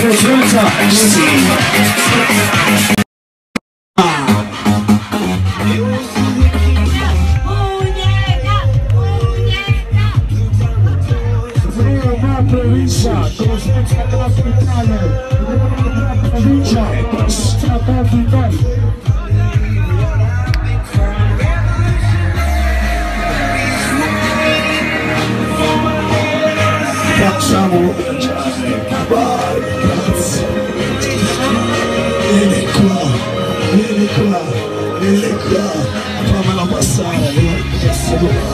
Presenta Lucy. Provincia, como se llama la capital, siamo ragazzi. Vieni qua vieni qua vieni qua. Fammelo passare eh. fammelo qua